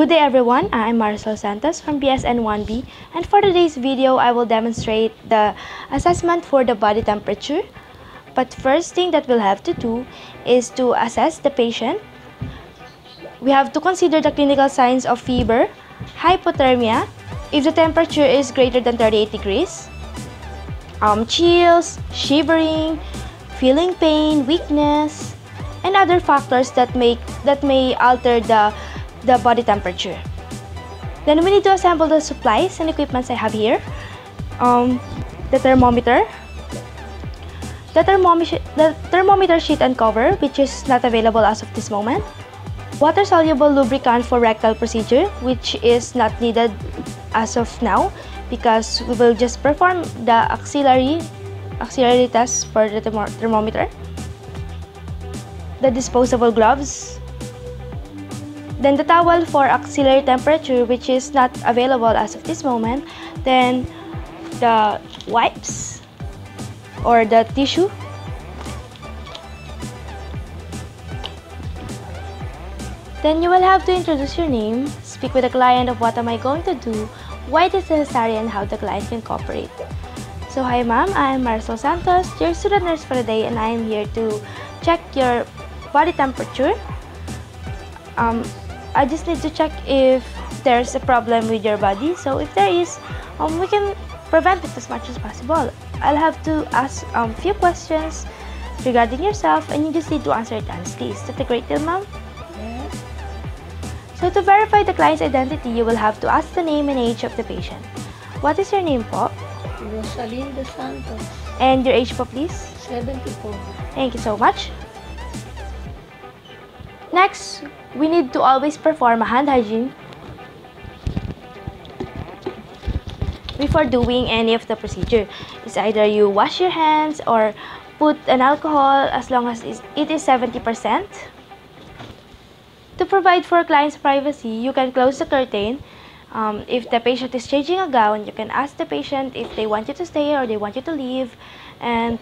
Good day everyone, I'm Marcel Santos from BSN 1B and for today's video I will demonstrate the assessment for the body temperature. But first thing that we'll have to do is to assess the patient. We have to consider the clinical signs of fever, hypothermia, if the temperature is greater than 38 degrees, um, chills, shivering, feeling pain, weakness, and other factors that make that may alter the the body temperature. Then we need to assemble the supplies and equipments I have here. Um, the thermometer, the thermometer, the thermometer sheet and cover, which is not available as of this moment. Water-soluble lubricant for rectal procedure, which is not needed as of now because we will just perform the axillary auxiliary test for the thermometer. The disposable gloves. Then the towel for auxiliary temperature which is not available as of this moment. Then the wipes or the tissue. Then you will have to introduce your name, speak with the client of what am I going to do, why it is necessary and how the client can cooperate. So hi ma'am, I am Marcel Santos, your student nurse for the day and I am here to check your body temperature. Um, I just need to check if there's a problem with your body. So if there is, um, we can prevent it as much as possible. I'll have to ask a um, few questions regarding yourself and you just need to answer it honestly. Is that a great deal, ma'am? Yes. So to verify the client's identity, you will have to ask the name and age of the patient. What is your name po? Rosalinda Santos, And your age po please? 74. Thank you so much. Next, we need to always perform a hand hygiene before doing any of the procedure. It's either you wash your hands or put an alcohol as long as it is 70%. To provide for client's privacy, you can close the curtain um, if the patient is changing a gown, you can ask the patient if they want you to stay or they want you to leave. And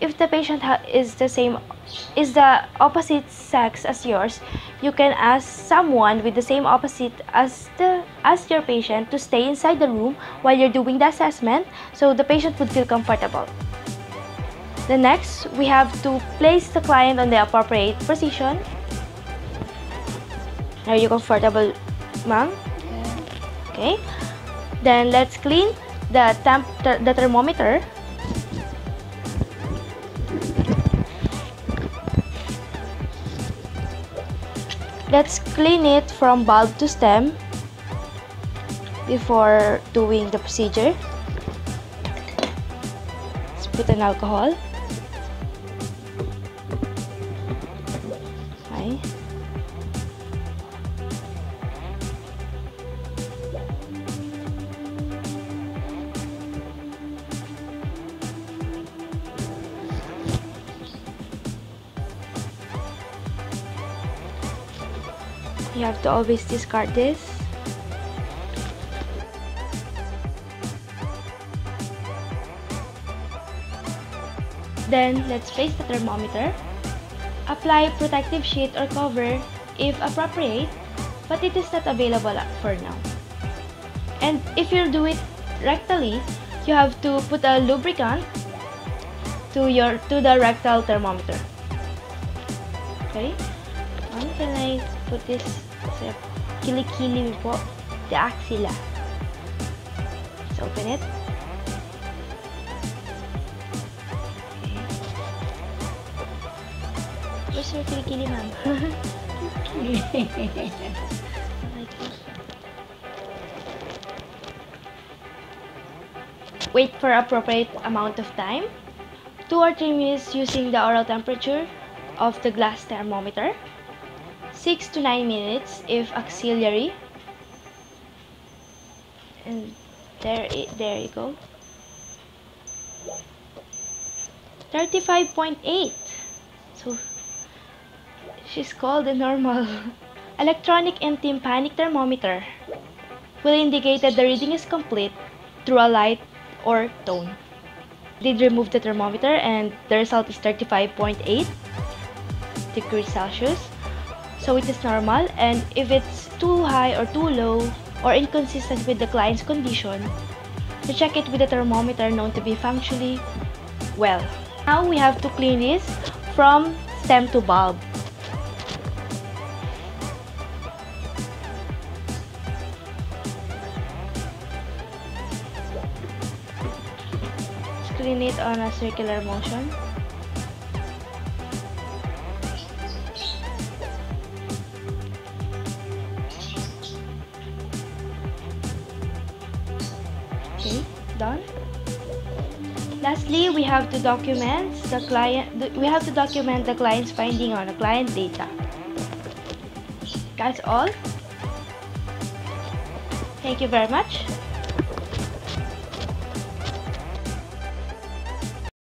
if the patient is the same, is the opposite sex as yours, you can ask someone with the same opposite as the as your patient to stay inside the room while you're doing the assessment, so the patient would feel comfortable. The next, we have to place the client on the appropriate position. Are you comfortable, ma'am? okay then let's clean the temp the thermometer let's clean it from bulb to stem before doing the procedure. Let's put an alcohol. Okay you have to always discard this. Then let's place the thermometer. Apply protective sheet or cover if appropriate but it is not available for now. And if you do it rectally you have to put a lubricant to your to the rectal thermometer. Okay? Can I put this sa kilikili po, the axilla. Let's open it. Where's your kilikili, ma'am? Wait for appropriate amount of time. 2 or 3 minutes using the oral temperature of the glass thermometer. 6 to 9 minutes if auxiliary. And there it, there you go. 35.8 so she's called a normal. Electronic and tympanic thermometer will indicate that the reading is complete through a light or tone. Did remove the thermometer and the result is 35.8 degrees Celsius so it is normal and if it's too high or too low or inconsistent with the client's condition, to check it with a thermometer known to be functionally well. Now we have to clean this from stem to bulb. Clean it on a circular motion. Okay, done. Lastly, we have to document the client. We have to document the client's finding on the client data. That's all. Thank you very much.